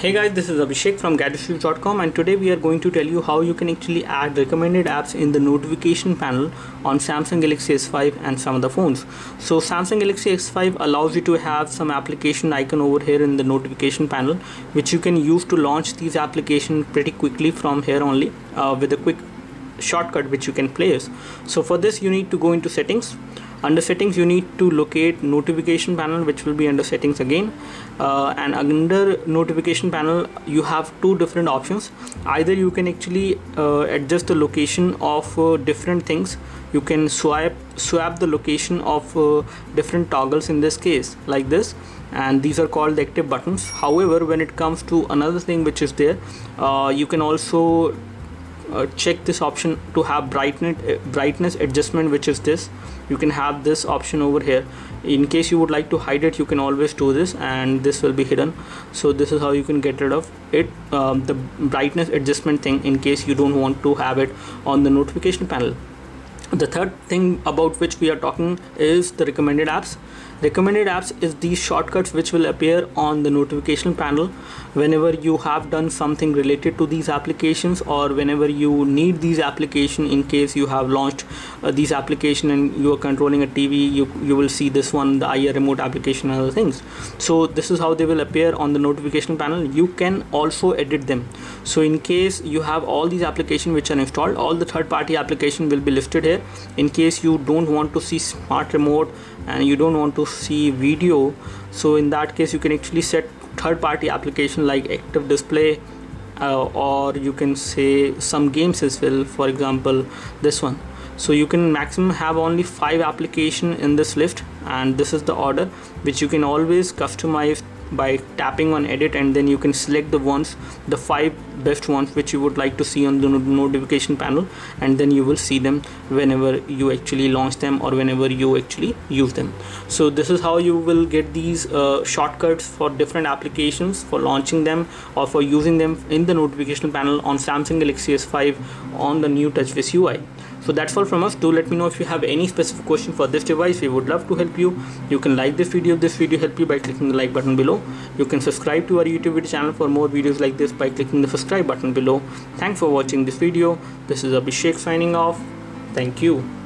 Hey guys, this is Abhishek from gadgetstouse.com and today we are going to tell you how you can actually add recommended apps in the notification panel on Samsung Galaxy S5 and some other phones. So Samsung Galaxy S5 allows you to have some application icon over here in the notification panel which you can use to launch these applications pretty quickly from here only uh, with a quick shortcut which you can place. So for this you need to go into settings under settings you need to locate notification panel which will be under settings again. Uh, and under notification panel you have two different options. Either you can actually uh, adjust the location of uh, different things. You can swipe swap the location of uh, different toggles in this case like this. And these are called the active buttons. However when it comes to another thing which is there uh, you can also uh, check this option to have brightness uh, brightness adjustment which is this. You can have this option over here. In case you would like to hide it you can always do this and this will be hidden. So this is how you can get rid of it. Um, the brightness adjustment thing in case you don't want to have it on the notification panel. The third thing about which we are talking is the recommended apps. Recommended apps is these shortcuts which will appear on the notification panel whenever you have done something related to these applications or whenever you need these application in case you have launched uh, these application and you are controlling a TV you you will see this one the IR remote application and other things. So this is how they will appear on the notification panel. You can also edit them. So in case you have all these applications which are installed all the third-party application will be listed here. In case you don't want to see smart remote and you don't want to see video so in that case you can actually set third-party application like active display uh, or you can say some games as well for example this one. So you can maximum have only five application in this list and this is the order which you can always customize by tapping on edit and then you can select the ones the five best ones which you would like to see on the notification panel and then you will see them whenever you actually launch them or whenever you actually use them. So this is how you will get these uh, shortcuts for different applications for launching them or for using them in the notification panel on Samsung Galaxy S5 on the new TouchWiz UI so that's all from us. Do let me know if you have any specific question for this device. We would love to help you. You can like this video. If this video helped you by clicking the like button below. You can subscribe to our youtube video channel for more videos like this by clicking the subscribe button below. Thanks for watching this video. This is abhishek signing off. Thank you